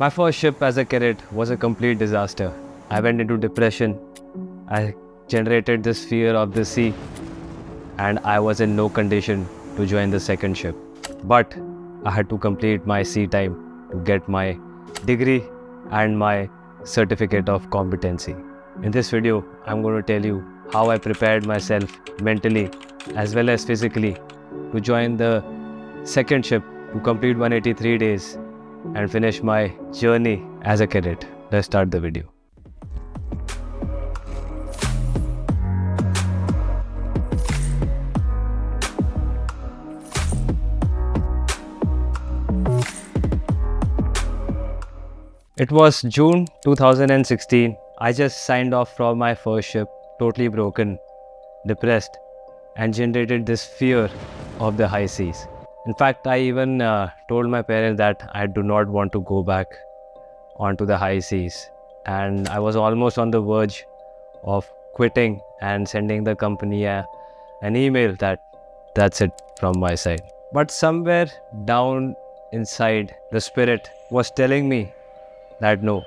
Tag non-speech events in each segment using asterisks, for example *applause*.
My first ship as a cadet was a complete disaster. I went into depression. I generated this fear of the sea, and I was in no condition to join the second ship. But I had to complete my sea time to get my degree and my certificate of competency. In this video, I'm going to tell you how I prepared myself mentally as well as physically to join the second ship to complete 183 days and finish my journey as a cadet. Let's start the video. It was June 2016. I just signed off from my first ship, totally broken, depressed, and generated this fear of the high seas. In fact, I even uh, told my parents that I do not want to go back onto the high seas. And I was almost on the verge of quitting and sending the company a, an email that that's it from my side. But somewhere down inside, the spirit was telling me that no,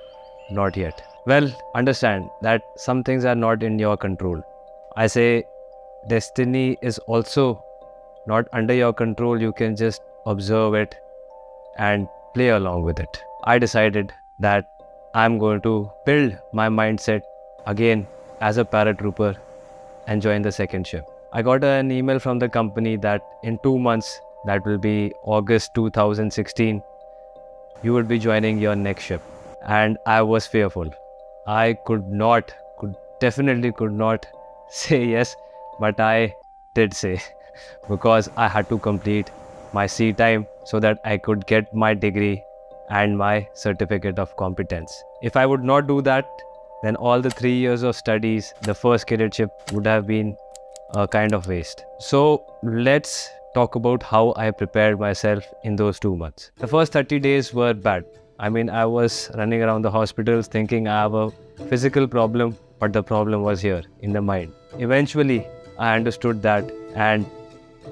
not yet. Well, understand that some things are not in your control. I say destiny is also not under your control. You can just observe it and play along with it. I decided that I'm going to build my mindset again as a paratrooper and join the second ship. I got an email from the company that in two months, that will be August 2016, you will be joining your next ship and I was fearful. I could not, could definitely could not *laughs* say yes, but I did say because I had to complete my sea time so that I could get my degree and my certificate of competence. If I would not do that, then all the three years of studies, the first cadetship would have been a kind of waste. So let's talk about how I prepared myself in those two months. The first 30 days were bad. I mean, I was running around the hospitals thinking I have a physical problem, but the problem was here in the mind. Eventually, I understood that and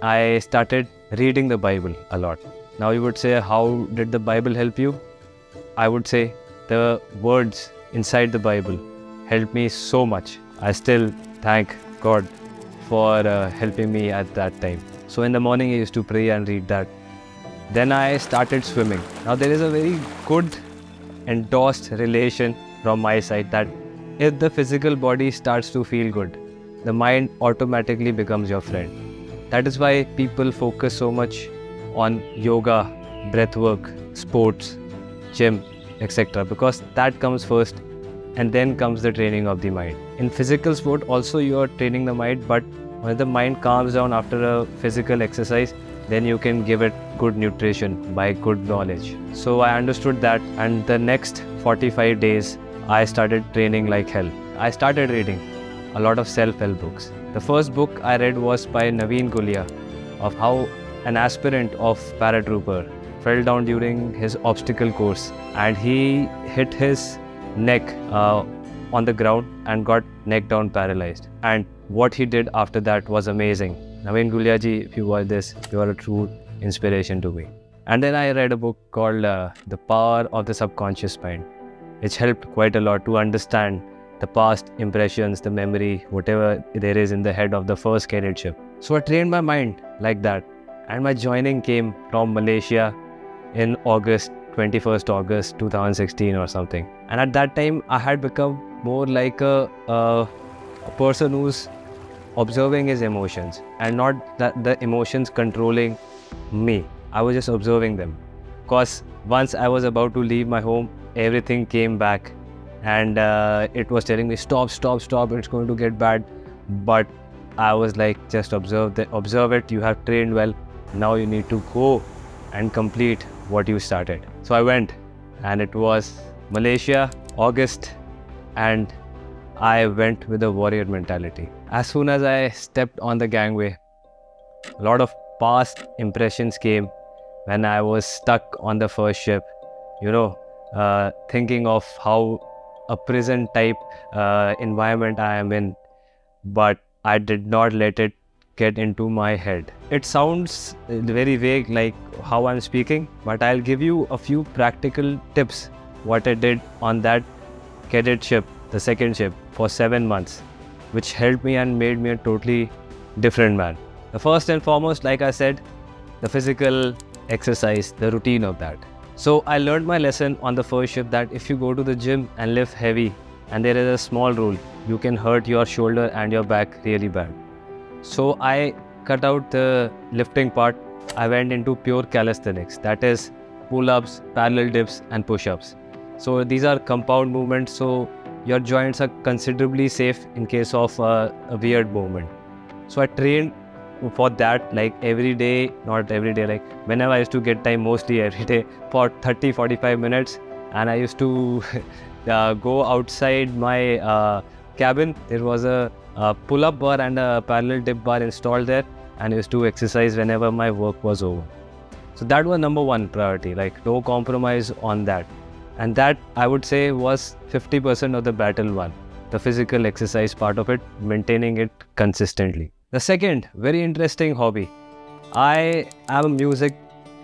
I started reading the Bible a lot. Now, you would say, How did the Bible help you? I would say the words inside the Bible helped me so much. I still thank God for uh, helping me at that time. So, in the morning, I used to pray and read that then I started swimming. Now there is a very good endorsed relation from my side that if the physical body starts to feel good, the mind automatically becomes your friend. That is why people focus so much on yoga, breath work, sports, gym, etc. because that comes first and then comes the training of the mind. In physical sport also you are training the mind but when the mind calms down after a physical exercise then you can give it good nutrition by good knowledge. So I understood that, and the next 45 days, I started training like hell. I started reading a lot of self help books. The first book I read was by Naveen Gulia of how an aspirant of paratrooper fell down during his obstacle course and he hit his neck uh, on the ground and got neck down paralyzed. And what he did after that was amazing. Naveen Guliaji, if you watch this, you are a true inspiration to me. And then I read a book called uh, The Power of the Subconscious Mind, which helped quite a lot to understand the past impressions, the memory, whatever there is in the head of the first cadetship. So I trained my mind like that. And my joining came from Malaysia in August, 21st August 2016 or something. And at that time, I had become more like a, a, a person who's observing his emotions and not that the emotions controlling me. I was just observing them. Because once I was about to leave my home, everything came back and uh, it was telling me, stop, stop, stop, it's going to get bad. But I was like, just observe, the, observe it, you have trained well. Now you need to go and complete what you started. So I went and it was Malaysia, August, and I went with a warrior mentality. As soon as I stepped on the gangway, a lot of past impressions came when I was stuck on the first ship. You know, uh, thinking of how a prison type uh, environment I am in, but I did not let it get into my head. It sounds very vague, like how I'm speaking, but I'll give you a few practical tips what I did on that cadet ship, the second ship, for seven months, which helped me and made me a totally different man. The first and foremost, like I said, the physical exercise, the routine of that. So I learned my lesson on the first ship that if you go to the gym and lift heavy, and there is a small rule, you can hurt your shoulder and your back really bad. So I cut out the lifting part. I went into pure calisthenics, that is pull-ups, parallel dips, and push-ups. So these are compound movements. So your joints are considerably safe in case of uh, a weird movement. So I trained for that like every day, not every day, like whenever I used to get time, mostly every day for 30 45 minutes. And I used to *laughs* uh, go outside my uh, cabin. There was a, a pull up bar and a parallel dip bar installed there, and I used to exercise whenever my work was over. So that was number one priority, like no compromise on that. And that I would say was 50% of the battle one, the physical exercise part of it, maintaining it consistently. The second, very interesting hobby. I am a music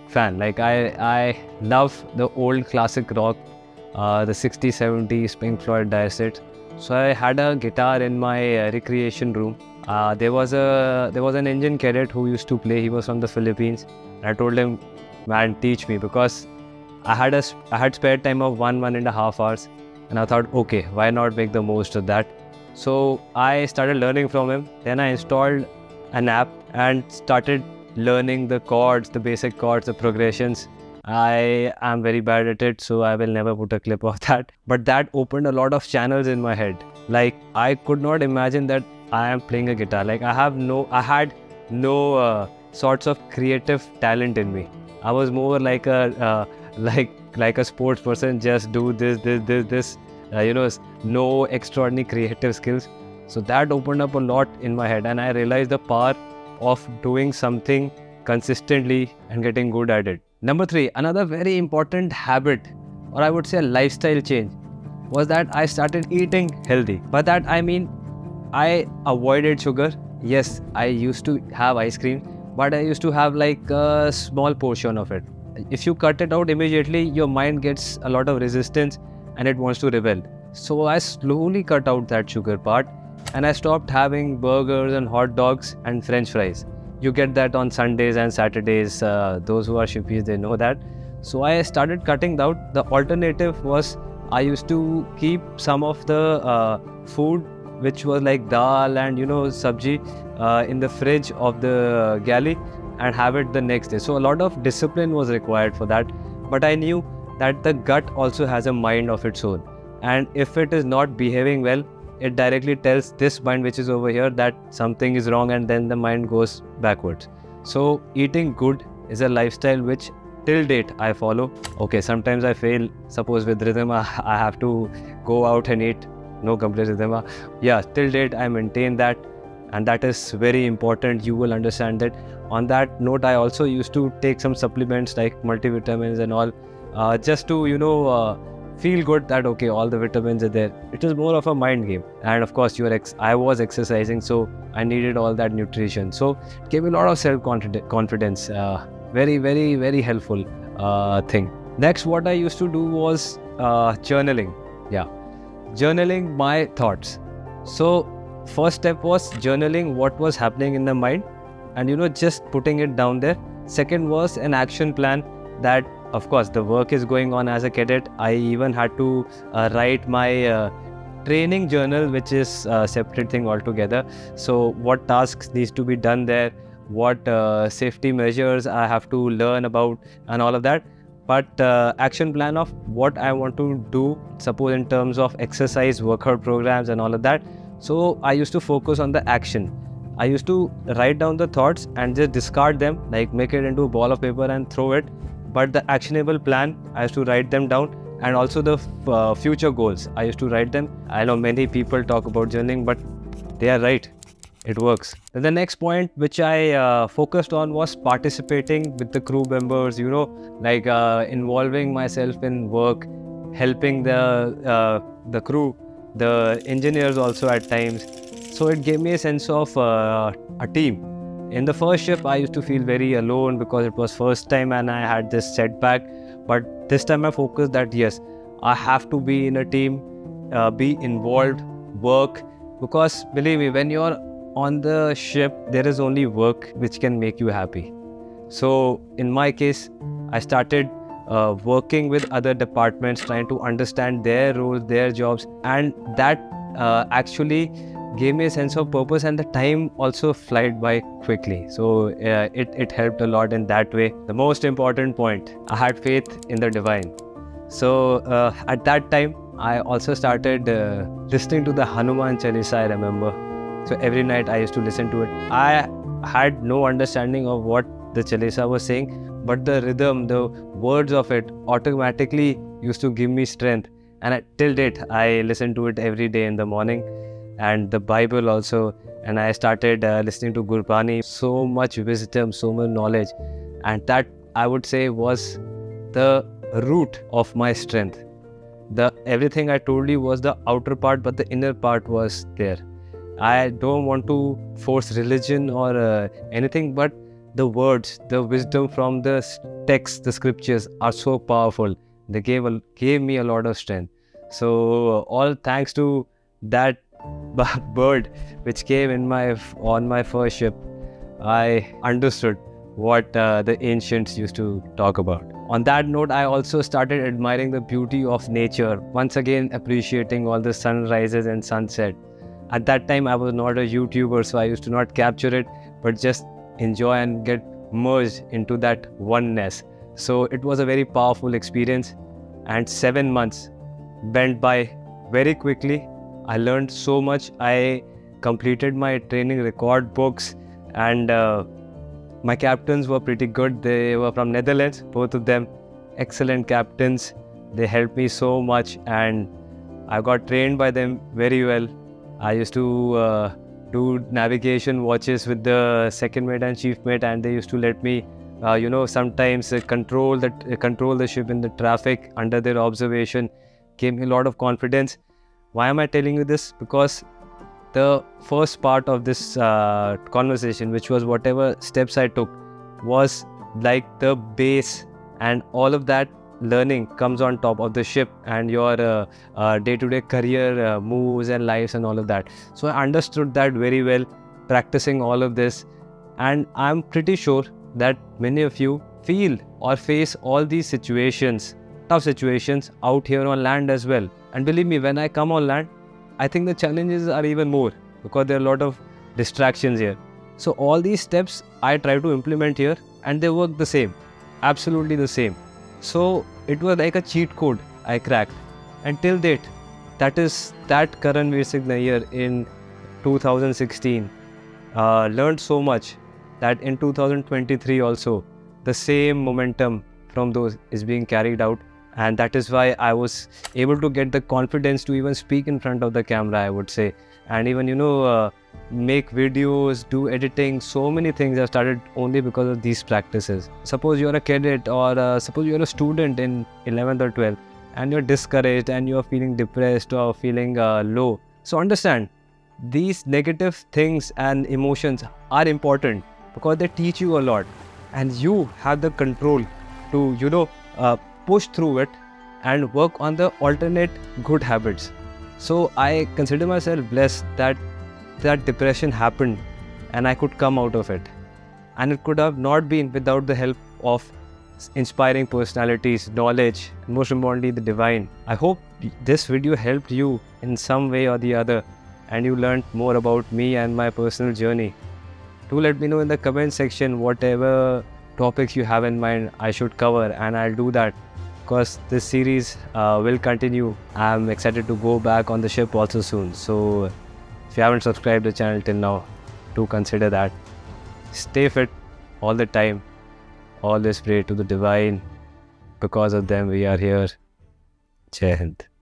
fan. Like I, I love the old classic rock, uh, the 60s, 70s, Pink Floyd, Dire So I had a guitar in my uh, recreation room. Uh, there was a there was an Indian cadet who used to play. He was from the Philippines. And I told him, "Man, teach me," because I had a I had spare time of one one and a half hours, and I thought, okay, why not make the most of that? So I started learning from him. Then I installed an app and started learning the chords, the basic chords, the progressions. I am very bad at it, so I will never put a clip *laughs* of that. But that opened a lot of channels in my head. Like I could not imagine that I am playing a guitar. Like I have no, I had no uh, sorts of creative talent in me. I was more like a uh, *laughs* like like a sports person. Just do this, this, this, this uh, you know, no extraordinary creative skills. So that opened up a lot in my head, and I realized the power of doing something consistently and getting good at it. Number three, another very important habit, or I would say a lifestyle change, was that I started eating healthy. By that I mean I avoided sugar. Yes, I used to have ice cream, but I used to have like a small portion of it. If you cut it out immediately, your mind gets a lot of resistance and it wants to rebel. So I slowly cut out that sugar part and I stopped having burgers and hot dogs and french fries. You get that on Sundays and Saturdays. Uh, those who are shippies, they know that. So I started cutting out. The alternative was I used to keep some of the uh, food which was like dal and you know sabji uh, in the fridge of the galley and have it the next day. So a lot of discipline was required for that. But I knew that the gut also has a mind of its own. And if it is not behaving well, it directly tells this mind which is over here that something is wrong and then the mind goes backwards. So eating good is a lifestyle which till date I follow. Okay, sometimes I fail. Suppose with rhythm I *laughs* have to go out and eat. No complete rhythm. Yeah, till date I maintain that and that is very important. You will understand that. On that note, I also used to take some supplements like multivitamins and all uh, just to you know uh, feel good that okay all the vitamins are there. It was more of a mind game. And of course you ex- i was exercising so i needed all that nutrition. So it gave me a lot of self confidence uh, very very very helpful uh, thing. Next what i used to do was uh, journaling. Yeah. Journaling my thoughts. So first step was journaling what was happening in the mind and you know just putting it down there. Second was an action plan that of course the work is going on as a cadet. I even had to uh, write my uh, training journal which is a separate thing altogether. So what tasks needs to be done there? What uh, safety measures i have to learn about and all of that? But uh, action plan of what i want to do suppose in terms of exercise workout programs and all of that. So i used to focus on the action. I used to write down the thoughts and just discard them like make it into a ball of paper and throw it but the actionable plan i used to write them down. And also the uh, future goals i used to write them. I know many people talk about journaling but they are right. It works. And the next point which i uh, focused on was participating with the crew members you know like uh, involving myself in work helping the uh, the crew the engineers also at times. So it gave me a sense of uh, a team in the first ship, I used to feel very alone because it was first time and I had this setback. But this time I focused that yes, I have to be in a team, uh, be involved, work. Because believe me, when you're on the ship, there is only work which can make you happy. So in my case, I started uh, working with other departments, trying to understand their roles, their jobs, and that uh, actually gave me a sense of purpose and the time also flied by quickly. So uh, it, it helped a lot in that way. The most important point i had faith in the divine. So uh, at that time i also started uh, listening to the hanuman chalisa i remember. So every night i used to listen to it. I had no understanding of what the chalisa was saying but the rhythm the words of it automatically used to give me strength. And till date i listen to it every day in the morning and the bible also. And i started uh, listening to gurbani so much wisdom so much knowledge. And that i would say was the root of my strength. The everything i told you was the outer part but the inner part was there. I don't want to force religion or uh, anything but the words the wisdom from the text the scriptures are so powerful. They gave a, gave me a lot of strength. So all thanks to that bird which came in my on my first ship i understood what uh, the ancients used to talk about. On that note i also started admiring the beauty of nature once again appreciating all the sunrises and sunset. At that time i was not a youtuber so i used to not capture it but just enjoy and get merged into that oneness. So it was a very powerful experience and 7 months went by very quickly. I learned so much. I completed my training record books and uh, my captains were pretty good. They were from Netherlands, both of them excellent captains. They helped me so much and I got trained by them very well. I used to uh, do navigation watches with the second mate and chief mate and they used to let me uh, you know sometimes uh, control the control the ship in the traffic under their observation gave me a lot of confidence. Why am I telling you this? Because the first part of this uh, conversation, which was whatever steps I took, was like the base, and all of that learning comes on top of the ship and your uh, uh, day-to-day career uh, moves and lives and all of that. So I understood that very well, practicing all of this, and I'm pretty sure that many of you feel or face all these situations tough situations out here on land as well. And believe me, when I come on land, I think the challenges are even more because there are a lot of distractions here. So all these steps I try to implement here and they work the same, absolutely the same. So it was like a cheat code I cracked. Until date, that is that Karanvir year in 2016 uh, learned so much that in 2023 also the same momentum from those is being carried out and that is why i was able to get the confidence to even speak in front of the camera i would say. And even you know uh, make videos do editing so many things i started only because of these practices. Suppose you're a cadet or uh, suppose you're a student in 11th or 12th and you're discouraged and you're feeling depressed or feeling uh, low. So understand these negative things and emotions are important because they teach you a lot. And you have the control to you know uh, push through it and work on the alternate good habits. So I consider myself blessed that that depression happened and I could come out of it. And it could have not been without the help of inspiring personalities, knowledge, and most importantly, the divine. I hope this video helped you in some way or the other and you learned more about me and my personal journey. Do let me know in the comment section whatever topics you have in mind I should cover and I'll do that because this series uh, will continue. I'm excited to go back on the ship also soon. So if you haven't subscribed the channel till now, do consider that. Stay fit all the time. Always pray to the divine. Because of them, we are here. Jai Hind.